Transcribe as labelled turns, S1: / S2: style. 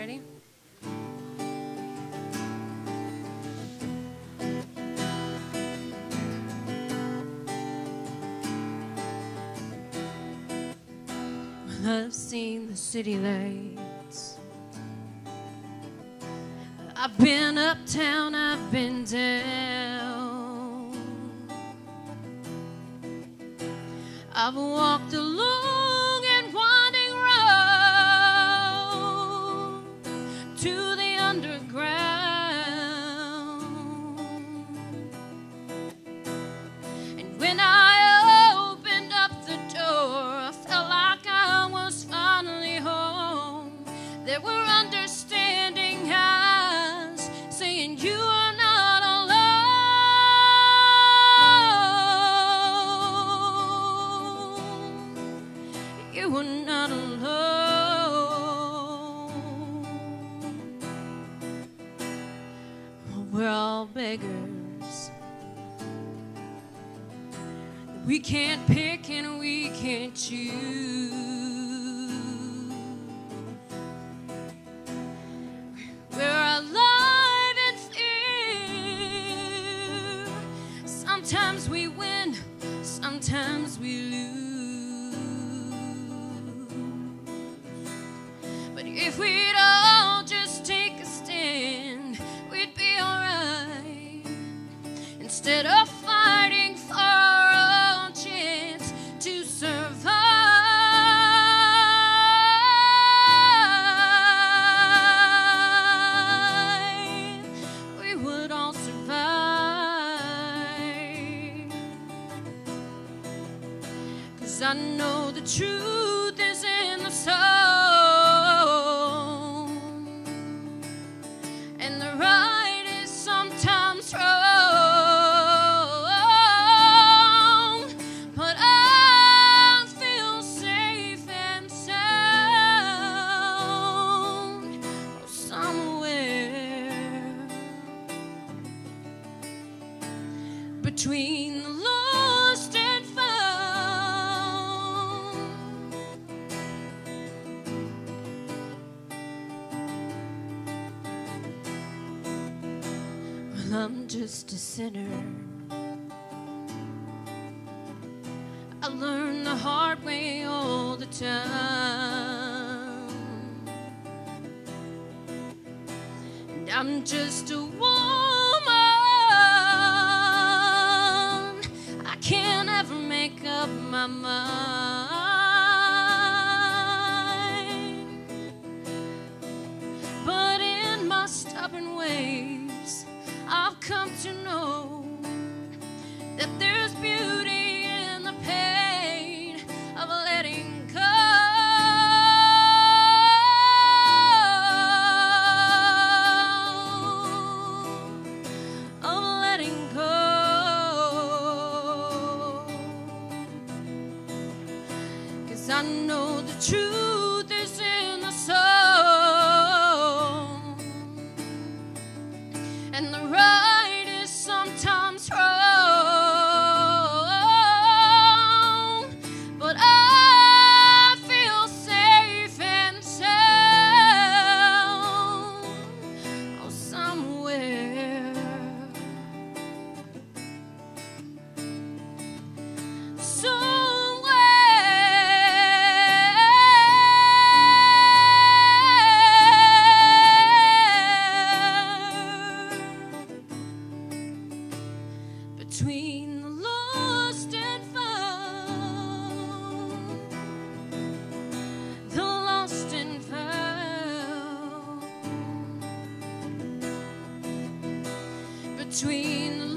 S1: Ready? I've seen the city lights. I've been uptown, I've been down. I've walked a to the underground. And when I opened up the door, I felt like I was finally home. There were understanding eyes saying, You are not alone. You are not alone. All beggars. We can't pick and we can't choose. We're alive in fear. Sometimes we win, sometimes we lose. But if we'd Cause I know the truth is in the soul, and the right is sometimes wrong. But I feel safe and sound oh, somewhere between I'm just a sinner. I learn the hard way all the time. And I'm just a woman. I can't ever make up my mind. But in my stubborn ways, I know the truth between the lost and found, the lost and found, between